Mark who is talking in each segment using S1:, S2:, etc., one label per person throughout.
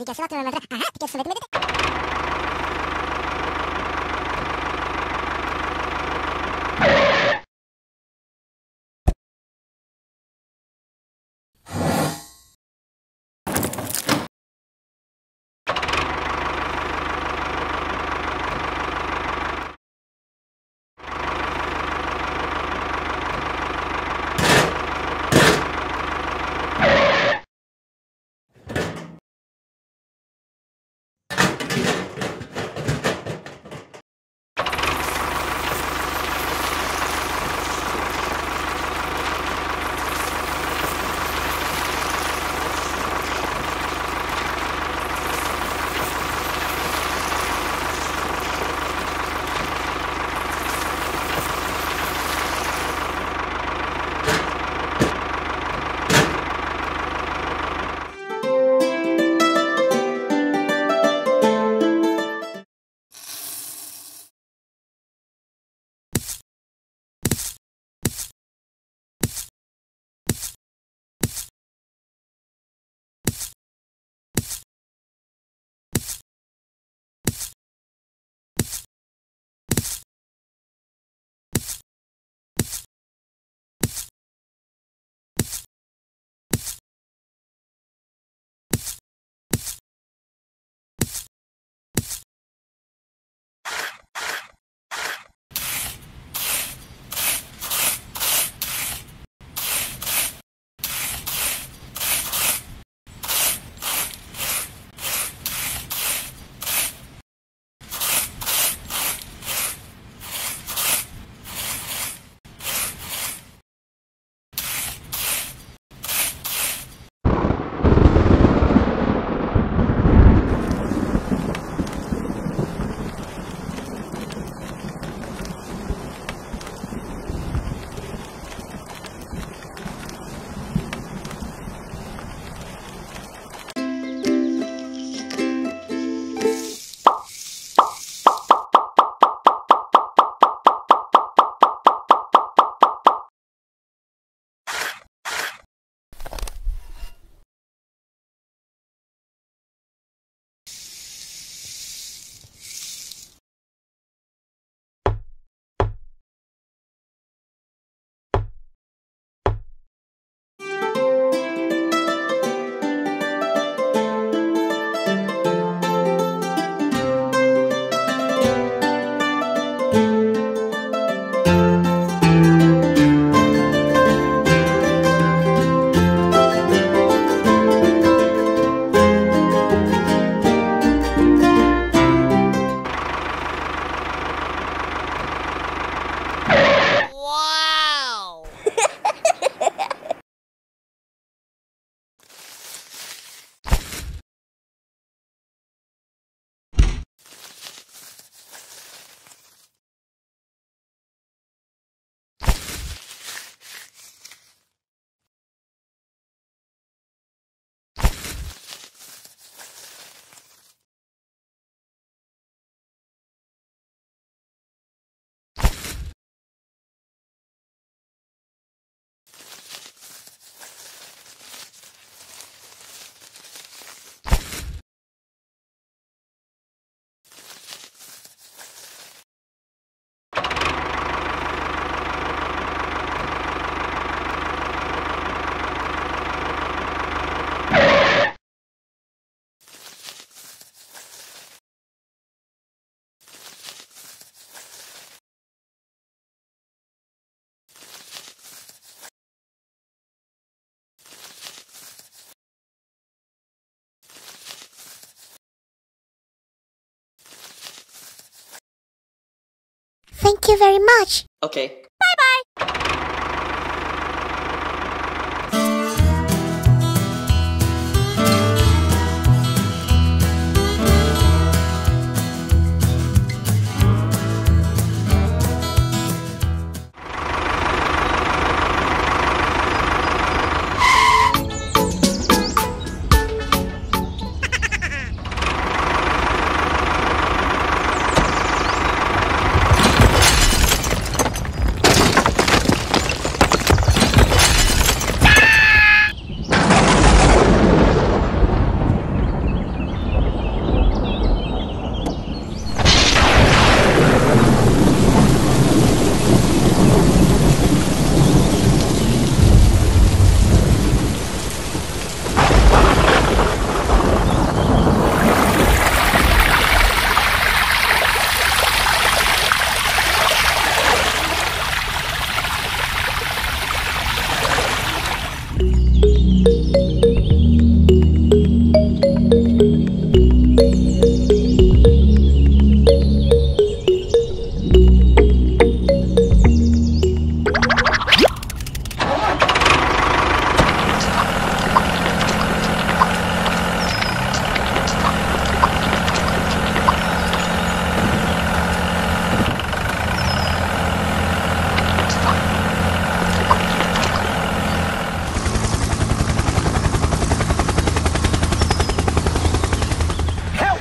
S1: Hadi
S2: gelsene
S3: hatırlamaya. Aha
S2: gelsene.
S4: Thank you very much.
S5: Okay.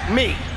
S5: me.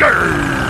S5: Durr!